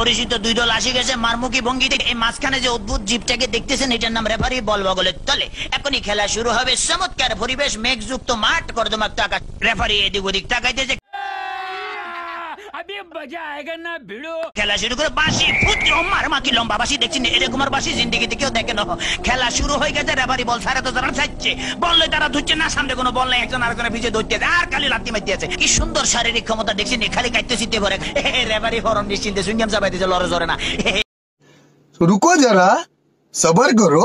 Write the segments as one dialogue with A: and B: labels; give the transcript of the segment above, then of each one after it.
A: পরিচিত দুই দল আসি গেছে, মারমুখী থেকে। এই মাঝখানে যে অদ্ভুত জীবটাকে দেখতেছেন, এটার নাম রেফারি বল বগলের তলে। এখনই খেলা শুরু হবে। চমৎকার পরিবেশ, মেঘযুক্ত মাঠ, কর্দমাক্ত আকাশ। রেফারি এদিক ওদিক তাকাইতেছে।
B: আয়গা না ভিড়ো।
A: খেলা শুরু করে বাসি ফুটি মার মাকি লম্বা বাসি দেখছি না এরকম আর বাসি দেখে না। খেলা শুরু হয়ে গেছে রেফারি বল সারা তো যারা ছাড়ছে বললে তারা ধুচ্ছে না সামনে কোনো বল নাই একজন আরেকজনের ভিজে ধরতে আর খালি লাতি মাইতে আছে। কি সুন্দর শারীরিক ক্ষমতা দেখছি না খালি কাটতে চিতে ভরে। রেফারি হরন নিশ্চিন্তে সুইংগাম চাপাইতেছে লড়ে জরে না।
C: রুকো যারা সবার করো।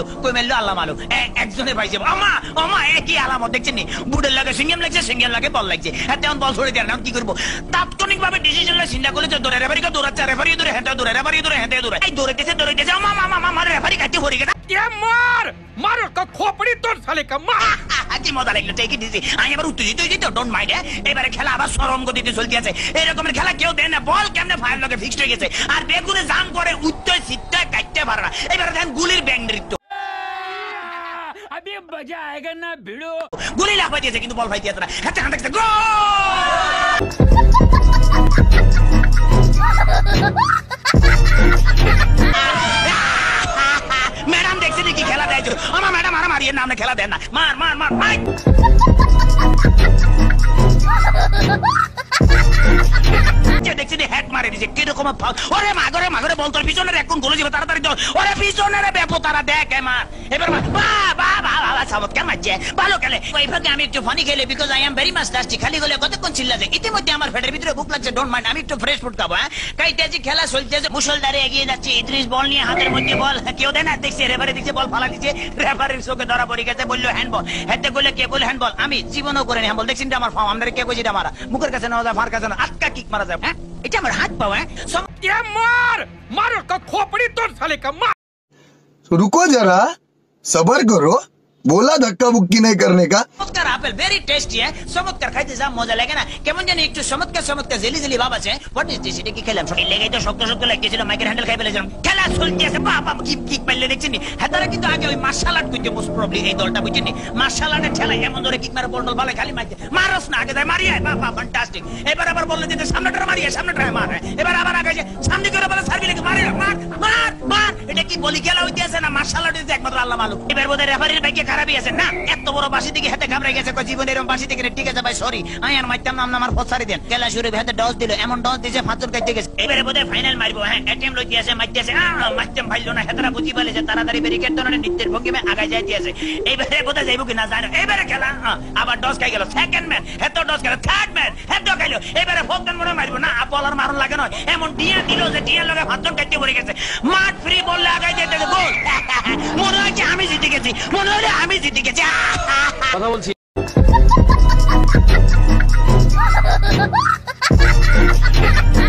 A: মেললো কই মেললো আল্লাহ একজনে পাইছে আমা আমা একই আলামত দেখছেন বুড়ের লাগে লাগছে লাগে বল লাগছে। হ্যাঁ, বল ছড়ে কি করব? তাৎক্ষণিক ভাবে ডিসিশন লাগে চিন্তা করলে দৌড়ে রেফারি দৌড়াচ্ছে রেফারি দৌড়ে হ্যাঁ, হেঁটে দৌড়ে রেফারি হেঁটে হ্যাঁ, এই দৌড়েতেছে দৌড়েতেছে আমা আমা আমা আমার রেফারি কাটতে হরে গেছে।
B: মার! কা খোপড়ি তোর শালে
A: কা মা মজা লাগল ঠিকই দিছি আমি আবার উত্তেজিত হয়ে ডোন্ট মাইন্ড এবারে খেলা আবার সরম গতিতে চলতে আছে। এরকমের খেলা কেউ দেয় না বল কেমনে ফায়ার লগে ফিক্সড হয়ে গেছে। আর বেগুনে জাম করে উত্তর সিদ্ধ কাটতে পারে না। এবারে দেখেন গুলির ব্যাং নৃত্য।
B: मजा आएगा ना भिड़ो
A: গুলি লাফাই দিয়েছে কিন্তু বল ফাই দিয়েছে না হাতে হাতে হাতে গোল ম্যাডাম দেখছি নাকি খেলা দেয় আমার ম্যাডাম আর মারিয়ে নামে খেলা দেন না মার মার মার মার যে দেখছি যে হ্যাট মারে দিছে কিরকম ফাউল ওরে মাগরে মাগরে বল তোর পিছনে এখন গোল যাবে তাড়াতাড়ি দৌড় ওরে পিছনে রে বেপো তারা দেখ এ মার এবার মার বা বা বা বা চমৎকার মারছে ভালো খেলে ওই ভাগে আমি একটু ফানি খেলে because I am very much tasty খালি গলে কতক্ষণ চিল্লাছে ইতিমধ্যে আমার পেটের ভিতরে বুক লাগছে ডোন্ট মাইন্ড আমি একটু ফ্রেশ ফুড খাবো হ্যাঁ কাইতেছি খেলা চলতেছে মুসলদারে এগিয়ে যাচ্ছে ইদ্রিস বল নিয়ে হাতের মধ্যে বল কেউ দেয় না দেখছে রেফারি দিচ্ছে বল ফালা দিচ্ছে রেফারির চোখে ধরা পড়ে গেছে বললো হ্যান্ড বল হেতে বললে কে বলে হ্যান্ড বল আমি জীবনও করে হ্যান্ড বল দেখছি না আমার ফার্ম আমাদের কে কইছি মারা মুখের কাছে নেওয়া যায় ফার কাছে না আটকা কিক মারা যায় হ্যাঁ এটা আমার হাত পাওয়া হ্যাঁ সম-
B: क्या मार मारो का खोपड़ी तोड़ साले का मार
C: तो रुको जरा सबर करो বলা ধাক্কা বুক্কি নাই করনে কা
A: চমৎকার আপেল ভেরি টেস্টি হ্যাঁ চমৎকার খাইতে যা মজা লাগে না কেমন জানি একটু চমৎকার চমৎকার জেলি জেলি ভাব আছে হোয়াট ইজ দিস এটা কি খেলাম এই লেগেই তো শক্ত শক্ত লাগতেছিল মাইকের হ্যান্ডেল খাই ফেলেছিলাম খেলা চলতে আছে বাবা কিপ কিক পাইলে দেখছেন হ্যাঁ কিন্তু আগে ওই মার্শাল আর্ট করতে মোস্ট প্রবলি এই দলটা বুঝছেন মার্শাল আর্টের খেলা এমন ধরে কিক মারে বল ভালো খালি মারস না আগে যায় মারিয়ে বাবা ফ্যান্টাস্টিক এবার আবার বললে দিতে সামনেটা মারিয়ে সামনেটা মার এবার আবার আগে সামনে করে বলে কি বলি? খেলা হইতে আছে না মার্শাল আর্ট হইতে একমাত্র আল্লাহ মালুম এবার বোধহয় রেফারির ভাগ্যে খারাপই আছে না? এত বড় বাসি দিকে হাতে ঘাবড়ে গেছে কই জীবন এরকম বাসি দিকে ঠিক আছে ভাই সরি আমি আর মাইতাম নাম আমার ফসারি দেন। খেলা শুরু হাতে ডস দিল, এমন ডস দিছে ফাঁচুর কাইতে গেছে। এবারে বোধহয় ফাইনাল মারবো হ্যাঁ? এটিএম লইতে আছে মাইতে মাইতাম ভাইলো না, হেতারা বুঝি পালেছে, তাড়াতাড়ি ব্যারিকেড ধরনের নিত্যের ভঙ্গিমে আগায় যাইতে আছে। এইবারে বোধহয় যাইবো কি না, জানো? এবারে খেলা আবার ডস খাই গেল। সেকেন্ড ম্যান হেত ডস গেল থার্ড ম্যান হেত খাইলো। এবারে ম্যান মনে মারবো, না? বলার মারণ লাগে নয়। এমন ডিয়া দিল যে ডিয়ার লগে ফাঁচুর কাইতে পড়ে গেছে। মাঠ গেছি মনে হলো আমি জিতে গেছি
B: কথা বলছি।